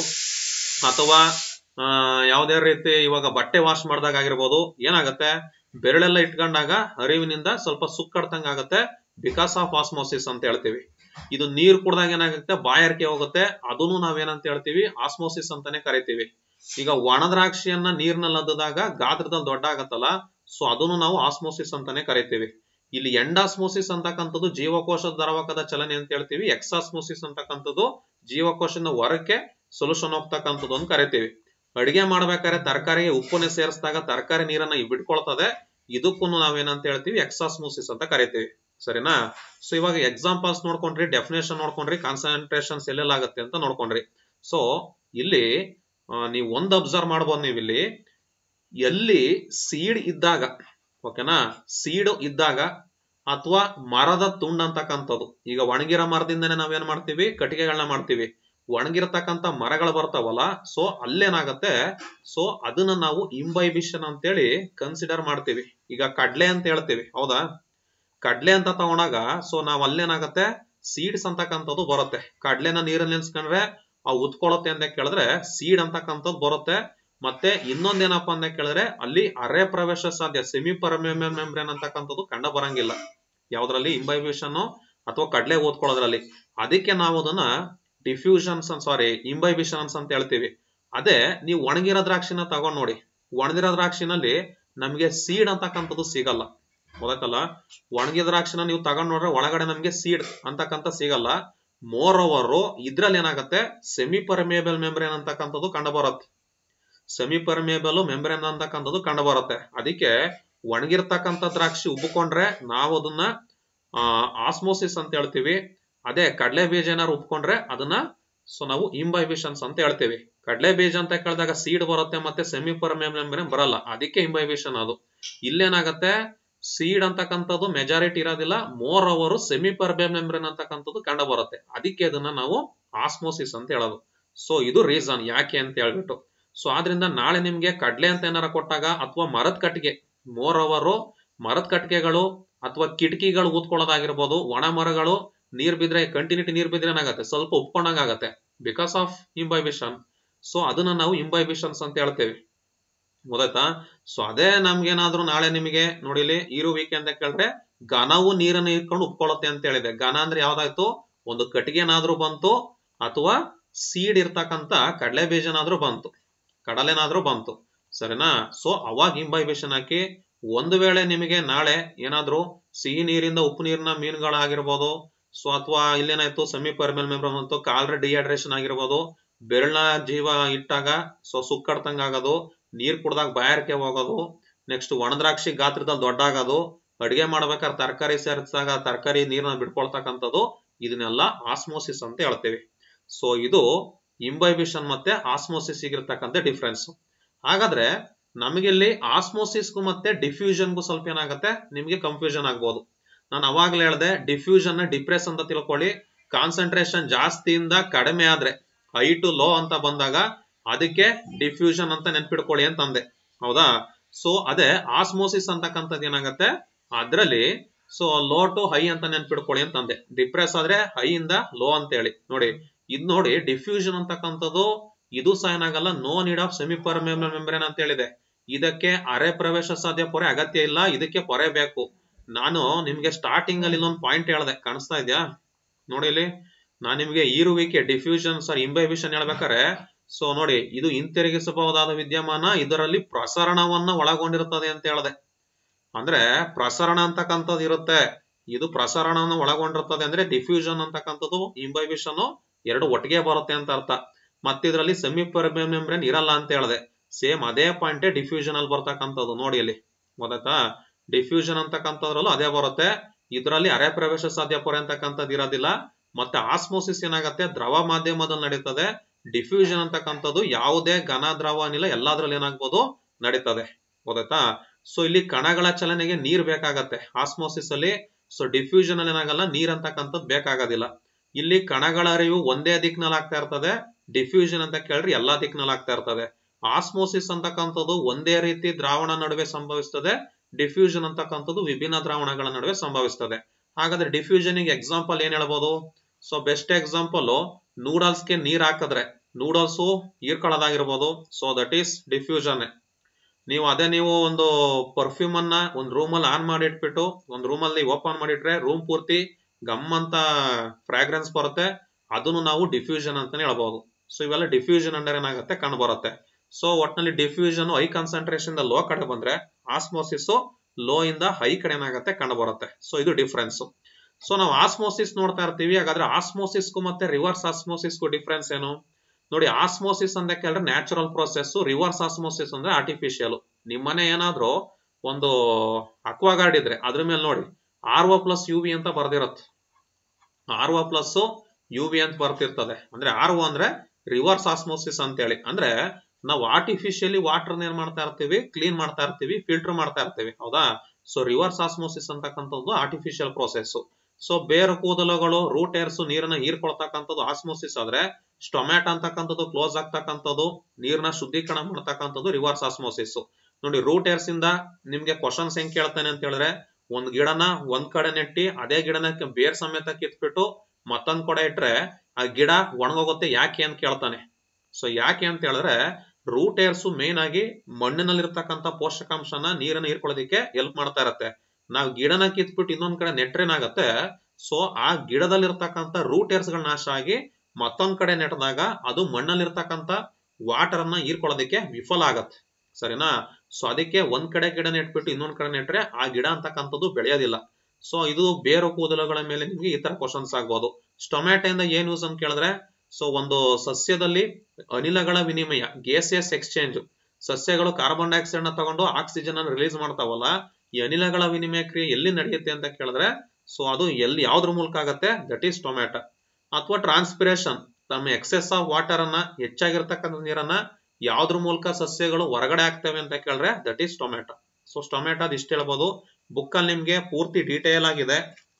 ಅಥವಾ ಯಾವುದೇ ರೀತಿ ಇವಾಗ ಬಟ್ಟೆ ವಾಶ್ ಮಾಡಿದಾಗ ಆಗಿರ್ಬೋದು, ಏನಾಗುತ್ತೆ? ಬೆರಳೆಲ್ಲ ಇಟ್ಕೊಂಡಾಗ ಹರಿವಿನಿಂದ ಸ್ವಲ್ಪ ಸುಕ್ಕಡ್ತಂಗ ಆಗುತ್ತೆ. ಬಿಕಾಸ್ ಆಫ್ ಆಸ್ಮೋಸಿಸ್ ಅಂತ ಹೇಳ್ತೀವಿ. ಇದು ನೀರ್ ಕುಡ್ದಾಗ ಏನಾಗುತ್ತೆ? ಬಾಯಾರಿಕೆ ಹೋಗುತ್ತೆ. ಅದನ್ನು ನಾವೇನಂತ ಹೇಳ್ತೀವಿ? ಆಸ್ಮೋಸಿಸ್ ಅಂತಾನೆ ಕರಿತೀವಿ. ಈಗ ಒಣದ್ರಾಕ್ಷಿಯನ್ನ ನೀರ್ನಲ್ಲಿ ಅದ್ದಾಗ ಗಾತ್ರದಲ್ಲಿ ದೊಡ್ಡ ಆಗತ್ತಲ್ಲ ಸೊ ಅದನ್ನು ನಾವು ಆಸ್ಮೋಸಿಸ್ ಅಂತಾನೆ ಕರಿತೀವಿ. ಇಲ್ಲಿ ಎಂಡಾಸ್ಮೋಸಿಸ್ ಅಂತಕ್ಕಂಥದ್ದು ಜೀವಕೋಶದ ದ್ರವಕದ ಚಲನೆ ಅಂತ ಹೇಳ್ತೀವಿ. ಎಕ್ಸಾಸ್ಮೋಸಿಸ್ ಅಂತಕ್ಕಂಥದ್ದು ಜೀವಕೋಶದ ಹೊರಕ್ಕೆ ಸೊಲ್ಯೂಷನ್ ಹೋಗ್ತಕ್ಕಂಥದ್ದು ಅಂತ ಕರಿತೀವಿ. ಅಡಿಗೆ ಮಾಡ್ಬೇಕಾದ್ರೆ ತರಕಾರಿಗೆ ಉಪ್ಪನ್ನ ಸೇರಿಸಿದಾಗ ತರಕಾರಿ ನೀರನ್ನ ಬಿಟ್ಕೊಳ್ತದೆ ಇದಕ್ಕೂ ನಾವೇನಂತ ಹೇಳ್ತೀವಿ? ಎಕ್ಸಾಸ್ಮೋಸಿಸ್ ಅಂತ ಕರಿತೀವಿ. ಸರಿನಾ? ಸೊ ಇವಾಗ ಎಕ್ಸಾಂಪಲ್ಸ್ ನೋಡ್ಕೊಂಡ್ರಿ ಡೆಫಿನೇಷನ್ ನೋಡ್ಕೊಂಡ್ರಿ ಕಾನ್ಸಂಟ್ರೇಷನ್ಸ್ ಎಲ್ಲೆಲ್ಲಾಗತ್ತೆ ಅಂತ ನೋಡ್ಕೊಂಡ್ರಿ. ಸೊ ಇಲ್ಲಿ ನೀವು ಒಂದ್ ಅಬ್ಸರ್ವ್ ಮಾಡ್ಬೋದು ನೀವು ಇಲ್ಲಿ ಎಲ್ಲಿ ಸೀಡ್ ಇದ್ದಾಗ ಓಕೆನಾ ಸೀಡ್ ಇದ್ದಾಗ ಅಥವಾ ಮರದ ತುಂಡ್ ಅಂತಕ್ಕಂಥದ್ದು. ಈಗ ಒಣಗಿರೋ ಮರದಿಂದನೇ ನಾವೇನ್ ಮಾಡ್ತೀವಿ? ಕಟ್ಟಿಗೆಗಳನ್ನ ಮಾಡ್ತೀವಿ. ಒಣಗಿರ್ತಕ್ಕಂಥ ಮರಗಳು ಬರ್ತಾವಲ್ಲ ಸೊ ಅಲ್ಲೇನಾಗತ್ತೆ? ಸೊ ಅದನ್ನ ನಾವು ಇಂಬೈಬಿಷನ್ ಅಂತೇಳಿ ಕನ್ಸಿಡರ್ ಮಾಡ್ತೀವಿ. ಈಗ ಕಡ್ಲೆ ಅಂತ ಹೇಳ್ತೀವಿ, ಹೌದಾ? ಕಡ್ಲೆ ಅಂತ ತಗೊಂಡಾಗ ಸೊ ನಾವ್ ಅಲ್ಲೇನಾಗತ್ತೆ? ಸೀಡ್ಸ್ ಅಂತಕ್ಕಂಥದ್ದು ಬರುತ್ತೆ. ಕಡ್ಲೆನ ನೀರಲ್ಲಿ ನೆನ್ಸ್ಕೊಂಡ್ರೆ ಆ ಉತ್ಕೊಳ್ಳುತ್ತೆ ಅಂತ ಕೇಳಿದ್ರೆ ಸೀಡ್ ಅಂತಕ್ಕಂಥದ್ದು ಬರುತ್ತೆ. ಮತ್ತೆ ಇನ್ನೊಂದೇನಪ್ಪ ಅಂತ ಕೇಳಿದ್ರೆ ಅಲ್ಲಿ ಅರೆ ಪ್ರವೇಶ ಸಾಧ್ಯ ಸೆಮಿ ಮೆಂಬ್ರೇನ್ ಅಂತಕ್ಕಂಥದ್ದು ಕಂಡ ಬರಂಗಿಲ್ಲ. ಯಾವ್ದ್ರಲ್ಲಿ? ಇಂಬೈಬಿಷನ್ ಅಥವಾ ಕಡ್ಲೆ ಓದ್ಕೊಳ್ಳೋದ್ರಲ್ಲಿ. ಅದಕ್ಕೆ ನಾವು ಅದನ್ನ ಡಿಫ್ಯೂಷನ್ಸ್ ಸಾರಿ ಇಂಬೈಬಿಷನ್ಸ್ ಅಂತ ಹೇಳ್ತೀವಿ. ಅದೇ, ನೀವು ಒಣಗಿರೋ ದ್ರಾಕ್ಷಿನ ತಗೊಂಡ್ ನೋಡಿ. ಒಣಗಿರೋ ದ್ರಾಕ್ಷಿನಲ್ಲಿ ನಮ್ಗೆ ಸೀಡ್ ಅಂತಕ್ಕಂಥದ್ದು ಸಿಗಲ್ಲ. ಗೊತ್ತಾಯ್ತಲ್ಲ ಒಣಗಿದ ದ್ರಾಕ್ಷಿನ ನೀವು ತಗೊಂಡ್ ನೋಡ್ರೆ ಒಳಗಡೆ ನಮ್ಗೆ ಸೀಡ್ ಅಂತಕ್ಕಂಥ ಸಿಗಲ್ಲ. ಮೋರ್ ಓವರ್ ಇದ್ರಲ್ಲಿ ಏನಾಗತ್ತೆ? ಸೆಮಿ ಪರ್ಮಿಯಬಲ್ ಮೆಂಬ್ರೇನ್ ಅಂತಕ್ಕಂಥದ್ದು ಕಂಡು ಬರುತ್ತೆ. ಸೆಮಿ ಪರ್ಮಿಯಬಲ್ ಮೆಂಬ್ರೇನ್ ಅಂತಕ್ಕಂಥದ್ದು ಕಂಡು ಬರುತ್ತೆ. ಅದಕ್ಕೆ ಒಣಗಿರ್ತಕ್ಕಂಥ ದ್ರಾಕ್ಷಿ ಉಬ್ಬಿಕೊಂಡ್ರೆ ನಾವು ಅದನ್ನ ಆಸ್ಮೋಸಿಸ್ ಅಂತ ಹೇಳ್ತೀವಿ. ಅದೇ ಕಡಲೆ ಬೀಜ ಏನಾರು ಉಬ್ಕೊಂಡ್ರೆ ಅದನ್ನ ಸೊ ನಾವು ಇಂಬೈಬಿಷನ್ಸ್ ಅಂತ ಹೇಳ್ತೀವಿ. ಕಡಲೆ ಬೀಜ ಅಂತ ಕೇಳಿದಾಗ ಸೀಡ್ ಬರುತ್ತೆ ಮತ್ತೆ ಸೆಮಿ ಪರ್ಮಿಯಬಲ್ ಮೆಂಬ್ರೇನ್ ಬರಲ್ಲ. ಅದಕ್ಕೆ ಇಂಬೈಬಿಷನ್ ಅದು. ಇಲ್ಲೇನಾಗತ್ತೆ? ಸೀಡ್ ಅಂತಕ್ಕಂಥದ್ದು ಮೆಜಾರಿಟಿ ಇರೋದಿಲ್ಲ ಮೋರ್ ಅವರು ಸೆಮಿ ಮೆಂಬ್ರನ್ ಮೆಂಬ್ರೇನ್ ಅಂತಕ್ಕಂಥದ್ದು ಕಂಡು ಬರುತ್ತೆ. ಅದಕ್ಕೆ ಅದನ್ನ ನಾವು ಆಸ್ಮೋಸಿಸ್ ಅಂತ ಹೇಳೋದು. ಸೊ ಇದು ರೀಸನ್ ಯಾಕೆ ಅಂತ ಹೇಳ್ಬಿಟ್ಟು. ಸೊ ಆದ್ರಿಂದ ನಾಳೆ ನಿಮ್ಗೆ ಕಡ್ಲೆ ಅಂತ ಏನಾರ ಕೊಟ್ಟಾಗ ಅಥವಾ ಮರದ ಕಟ್ಟಿಗೆ ಮೋರ್ ಅವರು ಮರದ ಕಟ್ಟಿಗೆಗಳು ಅಥವಾ ಕಿಟಕಿಗಳು ಊದ್ಕೊಳ್ಳೋದಾಗಿರ್ಬೋದು ಒಣ ಮರಗಳು ನೀರ್ ಬಿದ್ರೆ ಕಂಟಿನ್ಯೂಟಿ ನೀರ್ ಬಿದ್ರೆ ಏನಾಗತ್ತೆ? ಸ್ವಲ್ಪ ಉಪ್ಕೊಂಡಂಗಾಗತ್ತೆ. ಬಿಕಾಸ್ ಆಫ್ ಇಂಬೈಬಿಷನ್ ಸೊ ಅದನ್ನ ನಾವು ಇಂಬೈಬಿಷನ್ಸ್ ಅಂತ ಹೇಳ್ತೇವೆ. ಗೊತ್ತಾಯ್ತಾ ಸೊ ಅದೇ ನಮ್ಗೇನಾದ್ರೂ ನಾಳೆ ನಿಮಗೆ ನೋಡಿಲಿ ಈರುವಿಕೆ ಅಂತ ಕೇಳಿದ್ರೆ ಘನವು ನೀರನ್ನು ಇಟ್ಕೊಂಡು ಉಪ್ಕೊಳ್ಳುತ್ತೆ ಅಂತ ಹೇಳಿದೆ. ಘನ ಅಂದ್ರೆ ಯಾವ್ದಾಯ್ತು? ಒಂದು ಕಟ್ಟಿಗೆನಾದ್ರೂ ಬಂತು, ಅಥವಾ ಸೀಡ್ ಇರ್ತಕ್ಕಂತ ಕಡಲೆ ಬೀಜನಾದ್ರೂ ಬಂತು, ಕಡಲೆನಾದ್ರೂ ಬಂತು. ಸರಿನಾ? ಸೊ ಅವಾಗ ಇಂಬೈಬೇಷನ್ ಹಾಕಿ ಒಂದು ವೇಳೆ ನಿಮಗೆ ನಾಳೆ ಏನಾದ್ರೂ ಸಿಹಿ ನೀರಿಂದ ಉಪ್ಪು ನೀರಿನ ಮೀನುಗಳಾಗಿರ್ಬೋದು, ಸೊ, ಅಥವಾ ಇಲ್ಲೇನಾಯ್ತು ಸೆಮಿ ಪರ್ಮೆಲ್ ಮೆಂಬ್ರಮ್ ಕಾಲ್ರೆ ಡಿಹೈಡ್ರೇಷನ್ ಆಗಿರ್ಬೋದು ಬೆರಳ ಜೀವ ಇಟ್ಟಾಗ, ಸೊ ಸುಕ್ಕಡ್ತಂಗ ಆಗೋದು ನೀರ್ ಕುಡ್ದಾಗ ಬಾಯಾರಿಕೆ ಹೋಗೋದು ನೆಕ್ಸ್ಟ್ ಒಣದ್ರಾಕ್ಷಿ ಗಾತ್ರದಲ್ಲಿ ದೊಡ್ಡ ಆಗೋದು ಅಡಿಗೆ ಮಾಡ್ಬೇಕಾದ್ರೆ ತರಕಾರಿ ಸೇರಿಸಿದಾಗ ತರಕಾರಿ ನೀರನ್ನ ಬಿಡ್ಕೊಳ್ತಕ್ಕಂಥದ್ದು ಇದನ್ನೆಲ್ಲ ಆಸ್ಮೋಸಿಸ್ ಅಂತ ಹೇಳ್ತೇವೆ. ಸೊ ಇದು ಇಂಬೈಬಿಷನ್ ಮತ್ತೆ ಆಸ್ಮೋಸಿಸ್ ಇಗಿರ್ತಕ್ಕಂಥ ಡಿಫ್ರೆನ್ಸ್ ಹಾಗಾದ್ರೆ ನಮಗಿಲ್ಲಿ ಆಸ್ಮೋಸಿಸ್ಗೂ ಮತ್ತೆ ಡಿಫ್ಯೂಷನ್ಗೂ ಸ್ವಲ್ಪ ಏನಾಗುತ್ತೆ? ನಿಮಗೆ ಕನ್ಫ್ಯೂಷನ್ ಆಗ್ಬೋದು. ನಾನು ಅವಾಗಲೇ ಹೇಳ್ದೆ ಡಿಫ್ಯೂಷನ್ ಡಿಪ್ರೆಸ್ ಅಂತ ತಿಳ್ಕೊಳ್ಳಿ. ಕಾನ್ಸಂಟ್ರೇಷನ್ ಜಾಸ್ತಿಯಿಂದ ಕಡಿಮೆ ಆದ್ರೆ ಹೈ ಟು ಲೋ ಅಂತ ಬಂದಾಗ ಅದಕ್ಕೆ ಡಿಫ್ಯೂಷನ್ ಅಂತ ನೆನ್ಪಿಡ್ಕೊಳ್ಳಿ ಅಂತಂದೆ ಹೌದಾ? ಸೊ ಅದೇ ಆಸ್ಮೋಸಿಸ್ ಅಂತಕ್ಕಂಥದ್ದು ಏನಾಗತ್ತೆ? ಅದ್ರಲ್ಲಿ ಸೊ ಲೋ ಟು ಹೈ ಅಂತ ನೆನ್ಪಿಡ್ಕೊಳ್ಳಿ ಅಂತಂದೆ ಡಿಪ್ರೆಸ್ ಆದ್ರೆ ಹೈ ಇಂದ ಲೋ ಅಂತ ಹೇಳಿ ನೋಡಿ, ಇದ್ ನೋಡಿ ಡಿಫ್ಯೂಷನ್ ಅಂತಕ್ಕಂಥದ್ದು, ಇದು ಸಹ ಏನಾಗಲ್ಲ no need of semi permeable membrane ಅಂತ ಹೇಳಿದೆ. ಇದಕ್ಕೆ ಅರೆ ಪ್ರವೇಶ ಸಾಧ್ಯ ಪೊರೆ ಅಗತ್ಯ ಇಲ್ಲ, ಇದಕ್ಕೆ ಪೊರೆ ಬೇಕು. ನಾನು ನಿಮ್ಗೆ ಸ್ಟಾರ್ಟಿಂಗ್ ಅಲ್ಲಿ ಇಲ್ಲೊಂದು ಪಾಯಿಂಟ್ ಹೇಳ್ದೆ. ಕಾಣಿಸ್ತಾ ಇದ್ಯಾ? ನೋಡಿ ಇಲ್ಲಿ, ನಾನ್ ನಿಮ್ಗೆ ಈರುವಿಕೆ ಡಿಫ್ಯೂಷನ್ ಸರ್ ಇಂಬೈಬಿಷನ್ ಹೇಳ್ಬೇಕಾರೆ ಸೊ ನೋಡಿ, ಇದು ಹಿಂತಿರುಗಿಸಬಹುದಾದ ವಿದ್ಯಮಾನ, ಇದರಲ್ಲಿ ಪ್ರಸರಣವನ್ನ ಒಳಗೊಂಡಿರುತ್ತದೆ ಅಂತ ಹೇಳಿದೆ. ಅಂದ್ರೆ, ಪ್ರಸರಣ ಅಂತಕ್ಕಂಥದ್ದು ಇರುತ್ತೆ. ಇದು ಪ್ರಸರಣವನ್ನು ಒಳಗೊಂಡಿರುತ್ತದೆ ಅಂದ್ರೆ ಡಿಫ್ಯೂಷನ್ ಅಂತಕ್ಕಂಥದ್ದು ಇಂಬೈಬಿಷನ್ ಎರಡು ಒಟ್ಟಿಗೆ ಬರುತ್ತೆ ಅಂತ ಅರ್ಥ. ಮತ್ತೆ ಇದರಲ್ಲಿ ಸೆಮಿ ಪರ್ಮೇಬಲ್ ಇರಲ್ಲ ಅಂತ ಹೇಳಿದೆ. ಸೇಮ್ ಅದೇ ಪಾಯಿಂಟ್ ಡಿಫ್ಯೂಷನ್ ಅಲ್ಲಿ ಬರ್ತಕ್ಕಂಥದ್ದು, ನೋಡಿ ಇಲ್ಲಿ. ಗೊತ್ತಾಯ್ತಾ ಡಿಫ್ಯೂಷನ್ ಅಂತಕ್ಕಂಥದ್ರಲ್ಲೂ ಅದೇ ಬರುತ್ತೆ. ಇದರಲ್ಲಿ ಅರೆ ಪ್ರವೇಶ ಸಾಧ್ಯ ಪೊರೆ ಅಂತಕ್ಕಂಥದ್ದು ಇರೋದಿಲ್ಲ. ಮತ್ತೆ ಆಸ್ಮೋಸಿಸ್ ಏನಾಗುತ್ತೆ? ದ್ರವ ಮಾಧ್ಯಮದಲ್ಲಿ ನಡೀತದೆ. ಡಿಫ್ಯೂಷನ್ ಅಂತಕ್ಕಂಥದ್ದು ಯಾವುದೇ ಘನ, ದ್ರವ, ಅನಿಲ ಎಲ್ಲಾದ್ರಲ್ಲಿ ಏನಾಗ್ಬೋದು ನಡೀತದೆ. ಗೊತ್ತಾಯ್ತಾ? ಸೊ ಇಲ್ಲಿ ಕಣಗಳ ಚಲನೆಗೆ ನೀರ್ ಬೇಕಾಗತ್ತೆ. ಆಸ್ಮೋಸಿಸ್ ಅಲ್ಲಿ ಸೊ ಡಿಫ್ಯೂಷನ್ ಅಲ್ಲಿ ಏನಾಗಲ್ಲ, ನೀರ್ ಅಂತಕ್ಕಂಥದ್ದು ಬೇಕಾಗೋದಿಲ್ಲ. ಇಲ್ಲಿ ಕಣಗಳ ಅರಿವು ಒಂದೇ ದಿಕ್ನಲ್ಲಿ ಆಗ್ತಾ ಇರ್ತದೆ ಡಿಫ್ಯೂಷನ್ ಅಂತ ಕೇಳ್ರಿ ಎಲ್ಲಾ ದಿಕ್ನಲ್ಲಿ ಆಗ್ತಾ ಇರ್ತದೆ. ಆಸ್ಮೋಸಿಸ್ ಅಂತಕ್ಕಂಥದ್ದು ಒಂದೇ ರೀತಿ ದ್ರಾವಣ ನಡುವೆ ಸಂಭವಿಸ್ತದೆ ಡಿಫ್ಯೂಷನ್ ಅಂತಕ್ಕಂಥದ್ದು ವಿಭಿನ್ನ ದ್ರಾವಣಗಳ ನಡುವೆ ಸಂಭವಿಸ್ತದೆ. ಹಾಗಾದ್ರೆ ಡಿಫ್ಯೂಷನ್ ಎಕ್ಸಾಂಪಲ್ ಏನ್ ಹೇಳ್ಬೋದು? ಸೊ ಬೆಸ್ಟ್ ಎಕ್ಸಾಂಪಲ್ ನೂಡಲ್ಸ್ಗೆ ನೀರ್ ಹಾಕಿದ್ರೆ, ನೂಡಲ್ಸ್ ಹೀರ್ಕೊಳ್ಳೋದಾಗಿರ್ಬೋದು. ಸೊ ದಟ್ ಈಸ್ ಡಿಫ್ಯೂಷನ್ ನೀವು ಅದೇ ನೀವು ಒಂದು ಪರ್ಫ್ಯೂಮ್ ಅನ್ನ ಒಂದು ರೂಮ್ ಅಲ್ಲಿ ಆನ್ ಮಾಡಿ ಇಟ್ಬಿಟ್ಟು ಒಂದು ರೂಮ್ ಅಲ್ಲಿ ಓಪನ್ ಮಾಡಿಟ್ರೆ ರೂಮ್ ಪೂರ್ತಿ ಗಮ್ ಅಂತ ಫ್ರಾಗ್ರೆನ್ಸ್ ಬರುತ್ತೆ. ಅದನ್ನು ನಾವು ಡಿಫ್ಯೂಷನ್ ಅಂತಾನೆ ಹೇಳ್ಬಹುದು ಸೊ ಇವೆಲ್ಲ ಡಿಫ್ಯೂಷನ್ ಅಂದ್ರೆ ಏನಾಗುತ್ತೆ ಕಂಡು ಬರುತ್ತೆ. ಸೊ ಒಟ್ನಲ್ಲಿ ಡಿಫ್ಯೂಷನ್ ಹೈ ಕಾನ್ಸಂಟ್ರೇಷನ್ ಲೋ ಕಡೆ ಬಂದ್ರೆ ಆಸ್ಮೋಸಿಸ್ ಲೋ ಇಂದ ಹೈ ಕಡೆ ಏನಾಗುತ್ತೆ ಕಂಡು ಬರುತ್ತೆ. ಸೊ ಇದು ಡಿಫ್ರೆನ್ಸ್ ಸೊ ನಾವು ಆಸ್ಮೋಸಿಸ್ ನೋಡ್ತಾ ಇರ್ತೀವಿ. ಹಾಗಾದ್ರೆ ಆಸ್ಮೋಸಿಸ್ಗೂ ಮತ್ತೆ ರಿವರ್ಸ್ ಆಸ್ಮೋಸಿಸ್ಗೂ ಡಿಫ್ರೆನ್ಸ್ ಏನು? ನೋಡಿ ಆಸ್ಮೋಸಿಸ್ ಅಂತ ಕೇಳಿದ್ರೆ ನ್ಯಾಚುರಲ್ ಪ್ರೊಸೆಸ್ ರಿವರ್ಸ್ ಆಸ್ಮೋಸಿಸ್ ಅಂದ್ರೆ ಆರ್ಟಿಫಿಷಿಯಲ್ ನಿಮ್ಮನೆ ಏನಾದ್ರೂ ಒಂದು ಅಕ್ವಾಗಾರ್ಡ್ ಇದ್ರೆ, ಅದ್ರ ಮೇಲೆ ನೋಡಿ R O plus U V ಅಂತ ಬರ್ದಿರತ್ ಒ ಪ್ಲಸ್ ಯು ವಿ ಅಂತ ಬರ್ತಿರ್ತದೆ. ಅಂದ್ರೆ ಆರ್ ಒ ಅಂದ್ರೆ ರಿವರ್ಸ್ ಆಸ್ಮೋಸಿಸ್ ಅಂತ ಹೇಳಿ ಅಂದ್ರೆ ನಾವು ಆರ್ಟಿಫಿಷಿಯಲಿ ವಾಟರ್ ಏನ್ ಮಾಡ್ತಾ ಇರ್ತೀವಿ? ಕ್ಲೀನ್ ಮಾಡ್ತಾ ಇರ್ತೀವಿ ಫಿಲ್ಟರ್ ಮಾಡ್ತಾ ಇರ್ತೀವಿ. ಹೌದಾ? ಸೊ ರಿವರ್ಸ್ ಆಸ್ಮೋಸಿಸ್ ಅಂತಕ್ಕಂಥದ್ದು ಆರ್ಟಿಫಿಷಿಯಲ್ ಪ್ರೋಸೆಸ್ ಸೊ ಬೇರು ಕೂದಲುಗಳು ರೂಟ್ ಏರ್ಸ್ ನೀರನ್ನ ಹೀರ್ಕೊಳ್ತಕ್ಕಂಥದ್ದು ಆಸ್ಮೋಸಿಸ್ ಆದ್ರೆ ಸ್ಟೊಮ್ಯಾಟ್ ಅಂತಕ್ಕಂಥದ್ದು ಕ್ಲೋಸ್ ಆಗ್ತಕ್ಕಂಥದ್ದು ನೀರ್ನ ಶುದ್ಧೀಕರಣ ಮಾಡ್ತಕ್ಕಂಥದ್ದು ರಿವರ್ಸ್ ಆಸ್ಮೋಸಿಸ್ ನೋಡಿ ರೂಟ್ ಏರ್ಸ್ ಇಂದ ನಿಮ್ಗೆ ಕ್ವಶನ್ಸ್ ಹೆಂಗ್ ಕೇಳ್ತಾನೆ ಅಂತ ಹೇಳಿದ್ರೆ, ಒಂದ್ ಗಿಡನ ಒಂದ್ ಕಡೆ ನೆಟ್ಟಿ, ಅದೇ ಗಿಡನ ಬೇರ್ ಸಮೇತ ಕಿತ್ಬಿಟ್ಟು ಮತ್ತೊಂದ್ ಕಡೆ ಇಟ್ರೆ, ಆ ಗಿಡ ಒಣಗೋಗುತ್ತೆ ಯಾಕೆ ಅಂತ ಕೇಳ್ತಾನೆ. ಸೊ ಯಾಕೆ ಅಂತ ಹೇಳಿದ್ರೆ ರೂಟ್ ಏರ್ಸ್ ಮೇನ್ ಆಗಿ ಮಣ್ಣಿನಲ್ಲಿರ್ತಕ್ಕಂಥ ಪೋಷಕಾಂಶನ ನೀರನ್ನ ಹೀರ್ಕೊಳ್ಳೋದಿಕ್ಕೆ ಹೆಲ್ಪ್ ಮಾಡ್ತಾ ಇರತ್ತೆ. ನಾವು ಗಿಡನ ಕಿತ್ಬಿಟ್ಟು ಇನ್ನೊಂದ್ ಕಡೆ ನೆಟ್ರೇನಾಗತ್ತೆ ಸೊ ಆ ಗಿಡದಲ್ಲಿರ್ತಕ್ಕಂಥ ರೂಟ್ ಏರ್ಸ್ಗಳ ನಾಶ ಆಗಿ ಮತ್ತೊಂದ್ ಕಡೆ ನೆಟ್ಟದಾಗ ಅದು ಮಣ್ಣಲ್ಲಿರ್ತಕ್ಕಂಥ ವಾಟರ್ ಅನ್ನ ಹೀರ್ಕೊಳ್ಳೋದಕ್ಕೆ ವಿಫಲ ಆಗತ್ತೆ. ಸರಿನಾ? ಸೊ ಅದಕ್ಕೆ ಒಂದ್ ಕಡೆ ಗಿಡ ನೆಟ್ಬಿಟ್ಟು ಇನ್ನೊಂದ್ ಕಡೆ ನೆಟ್ರೆ ಆ ಗಿಡ ಅಂತಕ್ಕಂಥದ್ದು ಬೆಳೆಯೋದಿಲ್ಲ. ಸೊ ಇದು ಬೇರು ಕೂದಲುಗಳ ಮೇಲೆ ನಿಮ್ಗೆ ಈ ತರ ಕ್ವಶನ್ಸ್ ಆಗ್ಬೋದು. ಸ್ಟೊಮ್ಯಾಟೋಯಿಂದ ಏನ್ ಯೂಸ್ ಅಂತ ಕೇಳಿದ್ರೆ ಸೊ ಒಂದು ಸಸ್ಯದಲ್ಲಿ ಅನಿಲಗಳ ವಿನಿಮಯ ಗ್ಯಾಸಿಯಸ್ ಎಕ್ಸ್ಚೇಂಜ್ ಸಸ್ಯಗಳು ಕಾರ್ಬನ್ ಡೈಆಕ್ಸೈಡ್ನ ತಗೊಂಡು ಆಕ್ಸಿಜನ್ ಅನ್ನು ರಿಲೀಸ್ ಮಾಡ್ತಾವಲ್ಲ ಈ ಅನಿಲಗಳ ವಿನಿಮಯ ಕ್ರಿಯೆ ಎಲ್ಲಿ ನಡೆಯುತ್ತೆ ಅಂತ ಕೇಳಿದ್ರೆ, ಸೊ ಅದು ಎಲ್ಲಿ ಯಾವ್ದ್ರ ಮೂಲಕ ಆಗತ್ತೆ? ದಟ್ ಈಸ್ ಟೊಮ್ಯಾಟೊ ಅಥವಾ ಟ್ರಾನ್ಸ್ಪಿರೇಷನ್ ತಮ್ಮ ಎಕ್ಸೆಸ್ ಆಫ್ ವಾಟರ್ ಅನ್ನ, ಹೆಚ್ಚಾಗಿರ್ತಕ್ಕಂಥ ನೀರನ್ನ ಯಾವ್ದ್ರ ಮೂಲಕ ಸಸ್ಯಗಳು ಹೊರಗಡೆ ಆಗ್ತವೆ ಅಂತ ಕೇಳಿದ್ರೆ that is tomato so tomato ಅದು ಇಷ್ಟ ಹೇಳ್ಬೋದು. ಬುಕ್ ಅಲ್ಲಿ ನಿಮ್ಗೆ ಪೂರ್ತಿ ಡೀಟೇಲ್ ಆಗಿದೆ.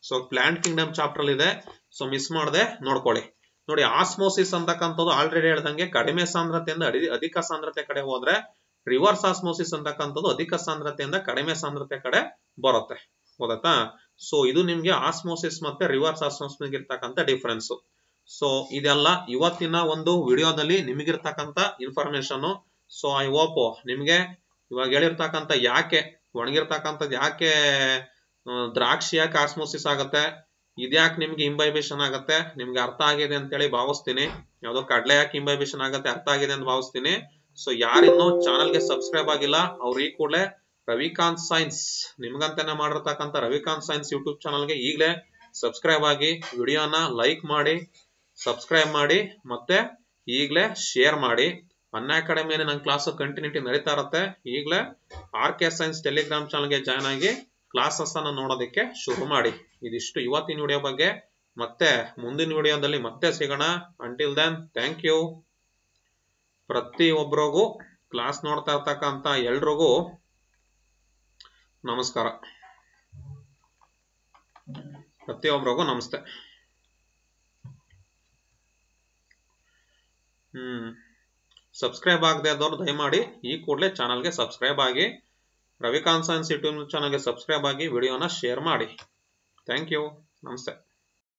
ಸೊ ಪ್ಲಾಂಟ್ ಕಿಂಗ್ಡಮ್ ಚಾಪ್ಟರ್ ಇದೆ. ಸೊ ಮಿಸ್ ಮಾಡದೆ, ನೋಡ್ಕೊಳ್ಳಿ. ನೋಡಿ ಆಸ್ಮೋಸಿಸ್ ಅಂತಕ್ಕಂಥದ್ದು ಆಲ್ರೆಡಿ ಹೇಳ್ದಂಗೆ ಕಡಿಮೆ ಸಾಂದ್ರತೆಯಿಂದ ಅಧಿಕ ಸಾಂದ್ರತೆ ಕಡೆ ಹೋದ್ರೆ ರಿವರ್ಸ್ ಆಸ್ಮೋಸಿಸ್ ಅಂತಕ್ಕಂಥದ್ದು ಅಧಿಕ ಸಾಂದ್ರತೆಯಿಂದ ಕಡಿಮೆ ಸಾಂದ್ರತೆ ಕಡೆ ಬರುತ್ತೆ. ಹೌದಾ ಸೊ ಇದು ನಿಮ್ಗೆ ಆಸ್ಮೋಸಿಸ್ ಮತ್ತೆ ರಿವರ್ಸ್ ಆಸ್ಮೋಸಿಸ್ ಇರ್ತಕ್ಕಂಥ ಡಿಫ್ರೆನ್ಸ್ ಸೊ ಇದೆಲ್ಲ ಇವತ್ತಿನ ಒಂದು ವಿಡಿಯೋದಲ್ಲಿ ನಿಮಗಿರ್ತಕ್ಕಂಥ ಇನ್ಫಾರ್ಮೇಶನ್ ಸೊ ಐ ಹೋಪ್ ನಿಮ್ಗೆ ಇವಾಗ ಹೇಳಿರ್ತಕ್ಕಂಥ ಯಾಕೆ, ಒಣಗಿರ್ತಕ್ಕಂಥದ್ದು ಯಾಕೆ ದ್ರಾಕ್ಷಿ ಯಾಕೆ ಆಸ್ಮೋಸಿಸ್ ಆಗತ್ತೆ, ಇದ್ಯಾಕೆ ನಿಮ್ಗೆ ಇಂಬೈಬೇಷನ್ ಆಗತ್ತೆ, ನಿಮ್ಗೆ ಅರ್ಥ ಆಗಿದೆ ಅಂತೇಳಿ ಭಾವಿಸ್ತೀನಿ. ಯಾವುದೋ ಕಡಲೆ ಯಾಕೆ ಇಂಬೈಬೇಷನ್ ಆಗತ್ತೆ, ಅರ್ಥ ಆಗಿದೆ ಅಂತ ಭಾವಿಸ್ತೀನಿ. ಸೊ ಯಾರಿನ್ನೂ ಚಾನಲ್ಗೆ ಸಬ್ಸ್ಕ್ರೈಬ್ ಆಗಿಲ್ಲ, ಅವ್ರು ಈ ಕೂಡಲೇ ರವಿಕಾಂತ್ ಸೈನ್ಸ್, ನಿಮ್ಗಂತಾನೆ ಮಾಡಿರ್ತಕ್ಕಂಥ ರವಿಕಾಂತ್ ಸೈನ್ಸ್ ಯೂಟ್ಯೂಬ್ ಚಾನಲ್ಗೆ ಈಗಲೇ ಸಬ್ಸ್ಕ್ರೈಬ್ ಆಗಿ ವಿಡಿಯೋನ ಲೈಕ್ ಮಾಡಿ, ಸಬ್ಸ್ಕ್ರೈಬ್ ಮಾಡಿ, ಮತ್ತೆ ಈಗಲೇ ಶೇರ್ ಮಾಡಿ. ಅನ್ನ ಅಕಾಡೆಮಿಯಲ್ಲಿ ನನ್ನ ಕ್ಲಾಸ್ ಕಂಟಿನ್ಯೂಟಿ ನಡೀತಾ ಇರುತ್ತೆ. ಈಗಲೇ ಆರ್ ಕೆ ಸೈನ್ಸ್ ಟೆಲಿಗ್ರಾಮ್ ಚಾನಲ್ಗೆ ಜಾಯ್ನ್ ಆಗಿ ಕ್ಲಾಸಸ್ ಅನ್ನ ನೋಡೋದಕ್ಕೆ ಶುರು ಮಾಡಿ. ಇದಿಷ್ಟು ಇವತ್ತಿನ ವಿಡಿಯೋ ಬಗ್ಗೆ. ಮತ್ತೆ ಮುಂದಿನ ವಿಡಿಯೋದಲ್ಲಿ ಮತ್ತೆ ಸಿಗೋಣ. ಅಂಟಿಲ್ ದೆನ್ ಥ್ಯಾಂಕ್ ಯು ಪ್ರತಿ ಒಬ್ಬರಿಗೂ ಕ್ಲಾಸ್ ನೋಡ್ತಾ ಇರ್ತಕ್ಕಂಥ ಎಲ್ರಿಗೂ ನಮಸ್ಕಾರ. ಪ್ರತಿಯೊಬ್ಬರಿಗೂ ನಮಸ್ತೆ. ಹ್ಮ್. ಸಬ್ಸ್ಕ್ರೈಬ್ ಆಗದೆ ಆದವ್ರು ದಯಮಾಡಿ ಈ ಕೂಡಲೇ ಚಾನಲ್ಗೆ ಸಬ್ಸ್ಕ್ರೈಬ್ ಆಗಿ, ರವಿಕಾಂತ್ ಸೈನ್ಸ್ ಯೂಟ್ಯೂಬ್ ಚಾನಲ್ಗೆ ಸಬ್ಸ್ಕ್ರೈಬ್ ಆಗಿ ವಿಡಿಯೋನ ಶೇರ್ ಮಾಡಿ. ಥ್ಯಾಂಕ್ ಯು ನಮಸ್ತೆ.